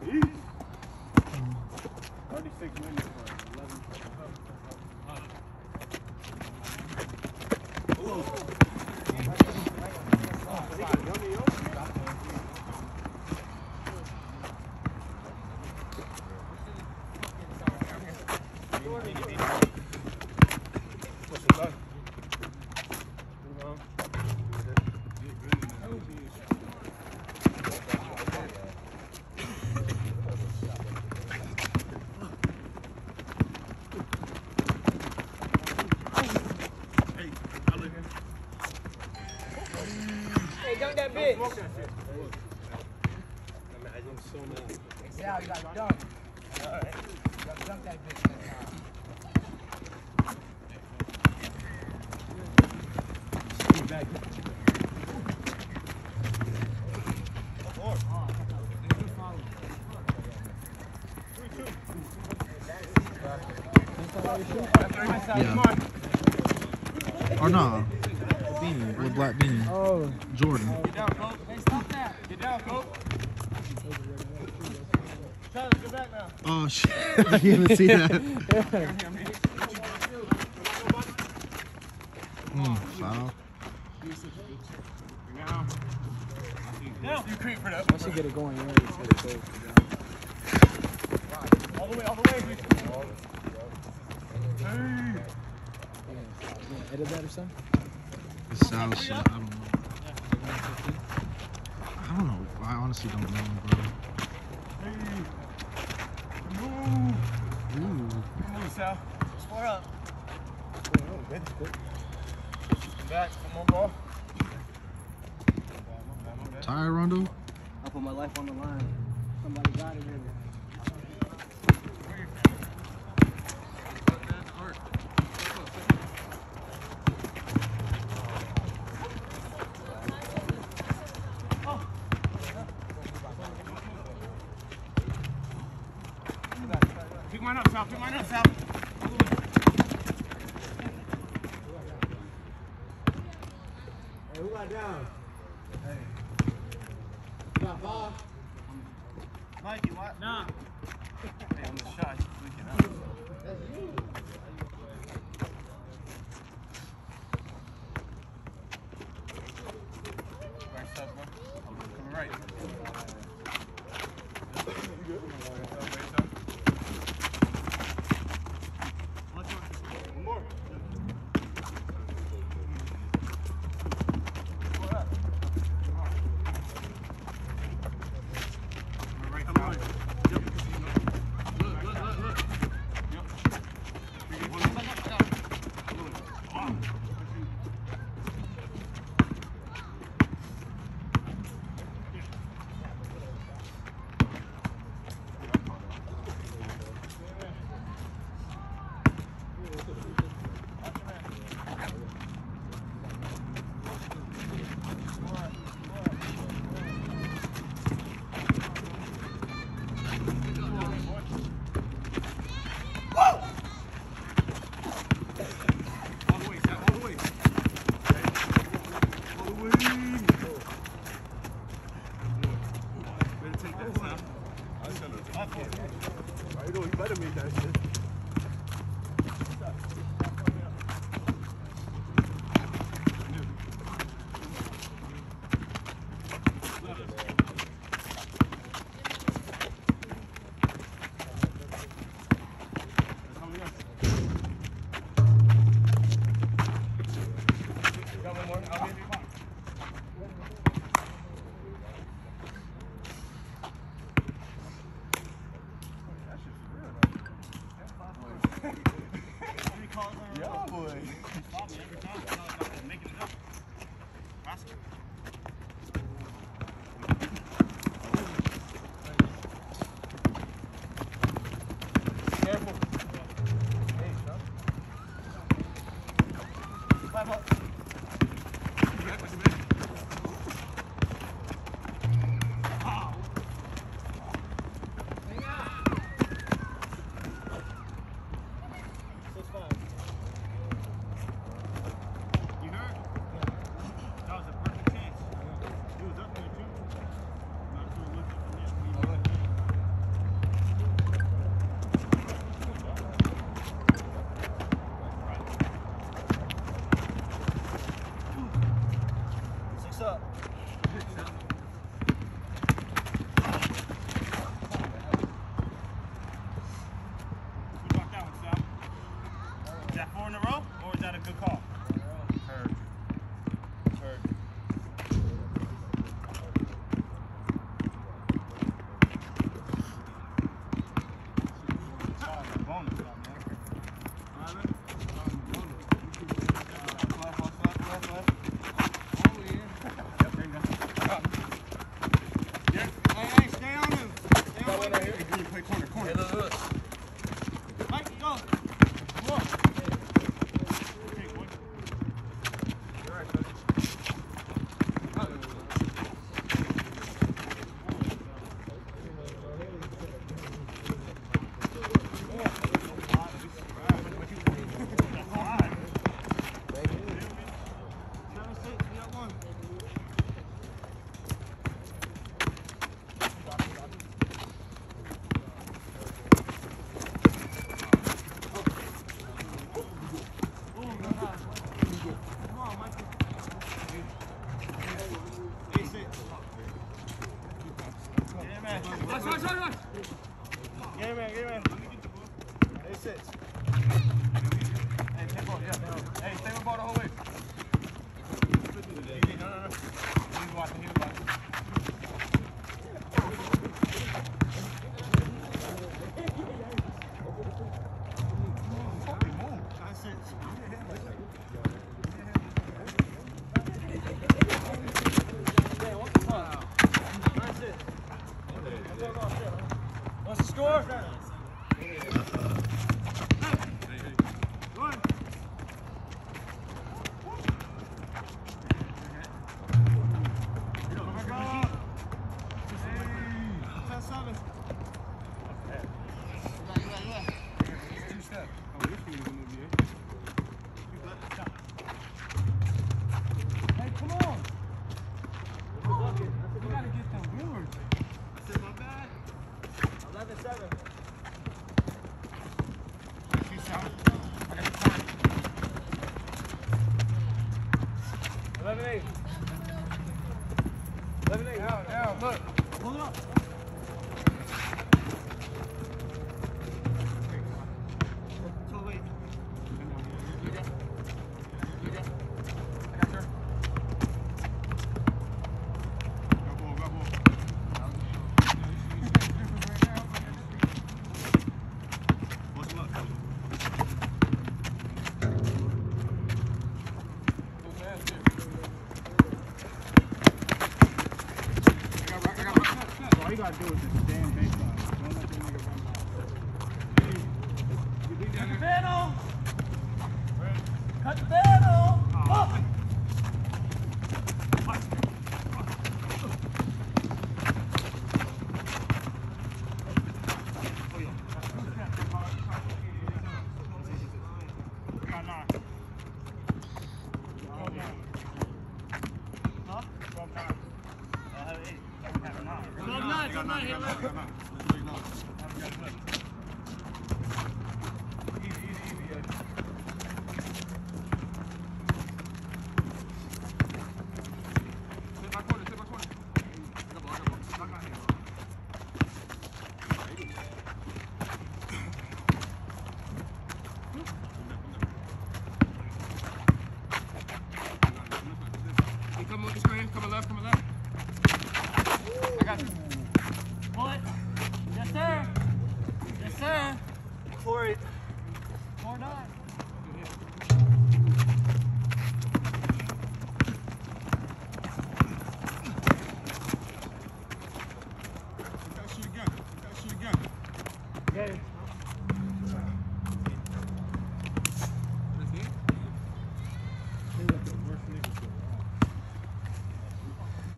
Thirty-six minutes for eleven. Hey, mad. Yeah, you gotta dunk. You gotta dunk that bitch. Yeah. Or no. Beanie. With black beanie. Oh. Jordan. Get down, Coach. Hey, stop that. Get down, Coach. Travis, get back now. Oh shit. I didn't see that. Mm, foul. Now. Now. You creep for that. Once you get it going, you're ready to get it All the way, all the way. Hey. Edit that or something? The South shit. I don't know. I don't know. I honestly don't know, bro. Hey. Move. Ooh. Move, Sal. Square up. Back. Come on, ball. Tire Rondo? I put my life on the line. Somebody got it here. Pick mine up, Sal. Pick up, Sal. Hey, who got down? Hey. You got ball? Mikey, what? Nah. Hey, on the shot, he's freaking out. That's you. Thank you. Hey, corner, corner. Hey, look, look. door. Eleven eight. Eleven eight. Now, now, look. Hold up. gotta do with this damn baseball. Don't let that nigga run out. Cut the bell!